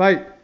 さい。